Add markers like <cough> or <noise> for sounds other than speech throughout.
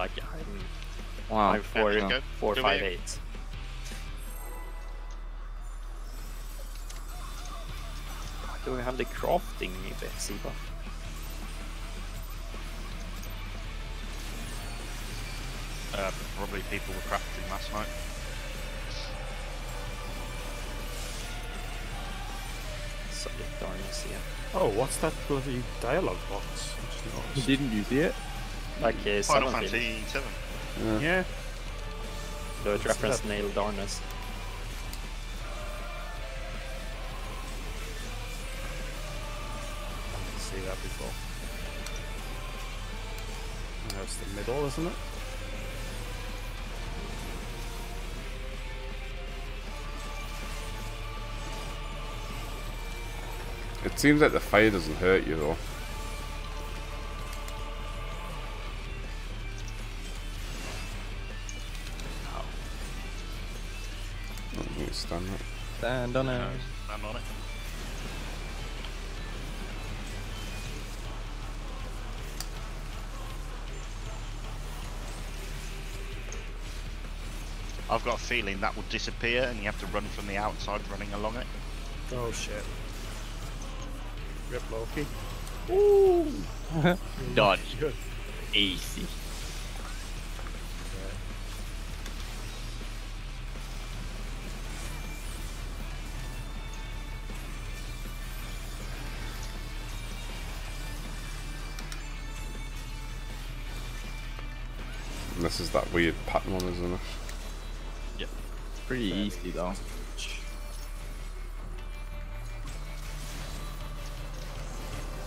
Like I'm, Wow. I'm four, there we four, Do five, it. eight. Why do we have the crafting bit, Siba? Uh, probably people were crafting last night. Solid darkness, yeah. Oh, what's that bloody dialogue box? Didn't you see it? Like uh, Final 17. Fantasy 7. Yeah. The What's reference that? nail darkness. I didn't see that before. That's the middle, isn't it? It seems like the fire doesn't hurt you though. Right. On it. Stand on it. I've got a feeling that will disappear and you have to run from the outside running along it. Oh shit. Rip Loki. Ooh! <laughs> Dodge. Good. Easy. And this is that weird pattern one, isn't it? Pretty easy though. It's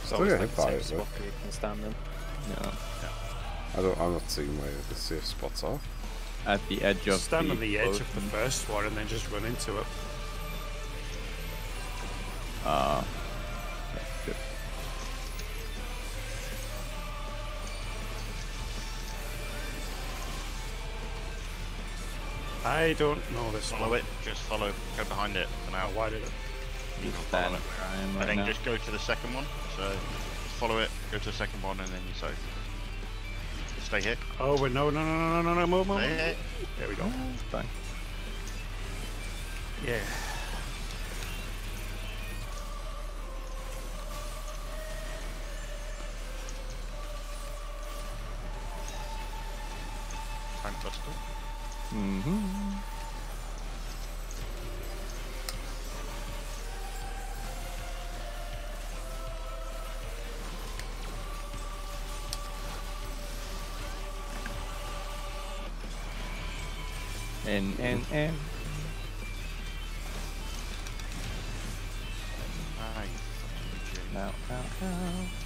Still always get like hit the by same it, though. spot you can stand in. Yeah. I don't. I'm not seeing where the safe spots are. At the edge of Stand the on the edge of the first one and then just run into it. Ah. that's I don't know this Follow one. it, just follow, go behind it for now. Oh, why did it? You can follow it. where I am And then now. just go to the second one. So follow it, go to the second one, and then you safe. Stay here. Oh, wait, no, no, no, no, no, no, move, move. Stay here. There we go. Oh, it's fine. Yeah. Mm-hmm. And and and you fucking now now now.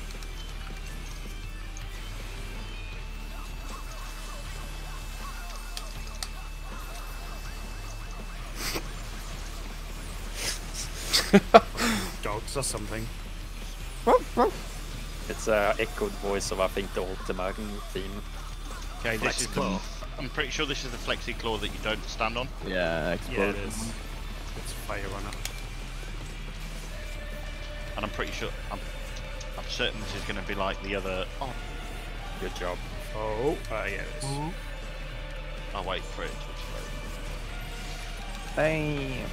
Dogs or something. It's a echoed voice of I think the Ultima theme. Okay, this is. Flexi-claw. I'm pretty sure this is the flexi claw that you don't stand on. Yeah, Yeah, it It's fire on it. And I'm pretty sure. I'm, I'm certain this is going to be like the other. Oh, Good job. Oh, uh, yeah, it is. I'll wait for it to explode. Bam.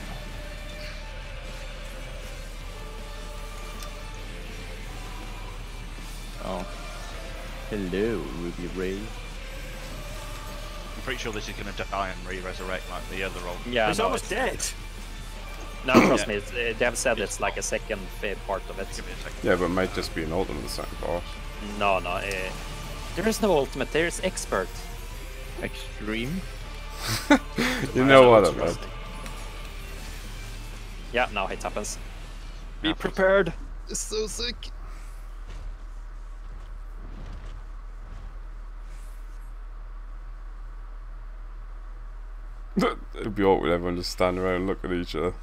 Oh. Hello, Ruby Ray. I'm pretty sure this is going to die and re-resurrect like the other old. Yeah, He's no, almost it's- dead. No, trust me. It's, uh, they have said it's like a second part of it. Give me a second. Yeah, but it might just be an ultimate the second boss. No, no. Uh, there is no ultimate. There is expert. Extreme. <laughs> You know what I Trust meant. Yeah, now it happens. Be prepared. It's so sick. It'd be awkward. Everyone just stand around and look at each other.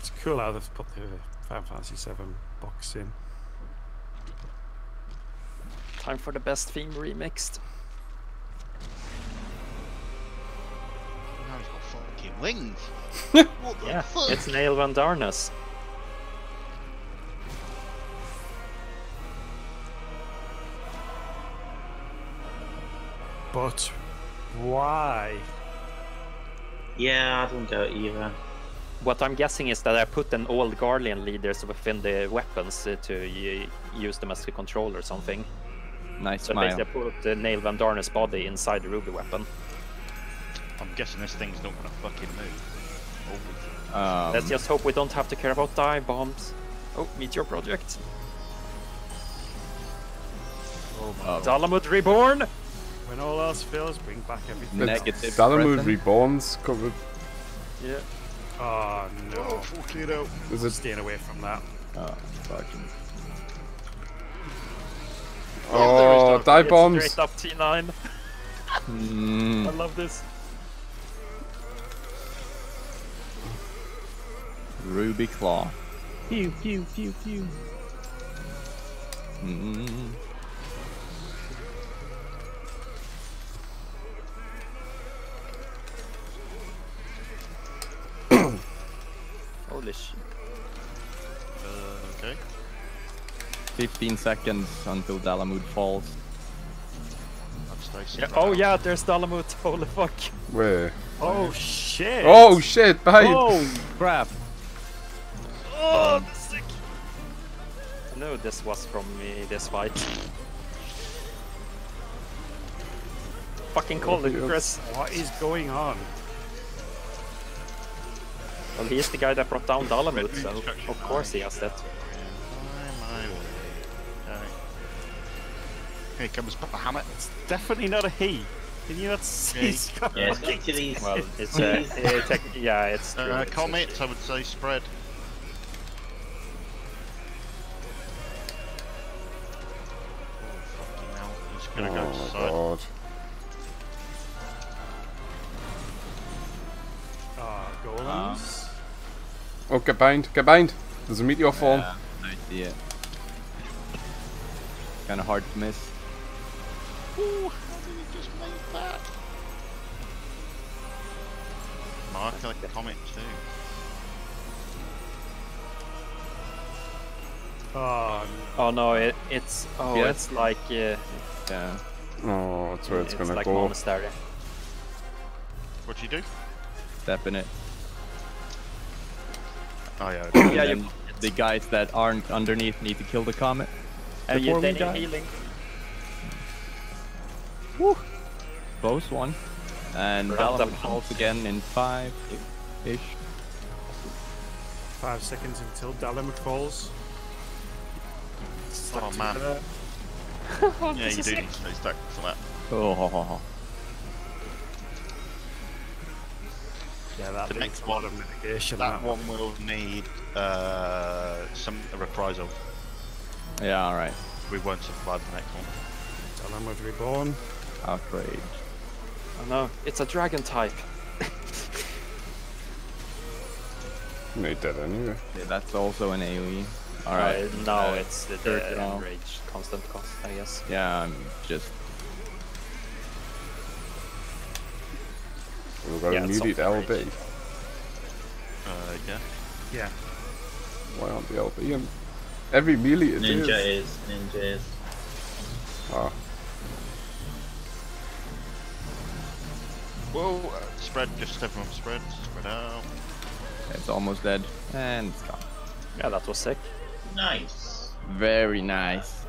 It's cool how they've put the Final Fantasy VII box in. Time for the best theme remixed. Now he's got fucking fucking wings. <laughs> what the Yeah, fuck? it's Nael Van Darnus. But why? Yeah, I don't get it either. What I'm guessing is that I put an old Guardian leaders within the weapons uh, to use them as a control or something. Nice So smile. basically, I put the Nael Van Darnus body inside the Ruby weapon. I'm guessing this thing's not gonna fucking move. Um, Let's just hope we don't have to care about dive bombs. Oh, Meteor Project. Oh my. Dalamud Reborn! When all else fails, bring back everything. Negative Dalamud present. Reborn's covered. Yeah. Oh no. fucking hell. Is it? Staying away from that. Oh, fucking. Oh, dive It's bombs. Straight up T9. I Mm, love this. Ruby Claw. Pew, pew, pew, pew. Mm. 15 seconds until Dalamud falls. Yeah. Oh yeah, there's Dalamud. <laughs> Holy fuck. Where? Oh shit! Oh shit! Behind. Oh, crap. Oh, that's sick. I knew this was from me, this fight. Fucking call it, yes. Chris. What is going on? Well, he's the guy that brought down Dalamud, so of course he has that. Here comes Bahamut. It's definitely not a he. Can you not see? Yeah, Scott? Yeah, stick to these. Well, it's uh, uh, tech, yeah, it's true. Uh, it's- comments, I would say spread. Oh, fucking hell. He's gonna go to Oh side. god. Oh, golems. Oh, get bind, get bind. There's a meteor form? Yeah, I see it. Kind of hard to miss. Ooh, how did he just make that? Mark like a comet too. Oh, Oh no, it, it's oh, Yeah. it's like uh, Yeah. Oh, that's where it's, gonna like go. monastery. What'd you do? Step in it. Oh yeah. <coughs> Yeah, you- the guys that aren't underneath need to kill the comet. And you Before we then you're die. healing. Close one. And Round up Dalamud falls again in five ish. five seconds until Dalamud falls. Oh man. <laughs> yeah, you do need to stay stacked for that. Oh, Yeah, that The needs next a lot one- of mitigation. That one will need uh, some a reprisal. yeah, alright. We won't survive the next one. Dalamud reborn. Outrage. Oh no, it's a dragon type. Made that anyway. Yeah, that's also an AoE. Uh, Alright. no, uh, it's the, third the round. enrage constant cost, I guess. Yeah, I'm just. We've got Yeah, a it's muted soft LB. Uh, yeah. Yeah. Why aren't the LB in? Every melee it Ninja is. is. Ninja is. Ah, Whoa! Uh, spread, just everyone spread, spread out. It's almost dead. And it's gone. Yeah, that was sick. Nice. Very nice.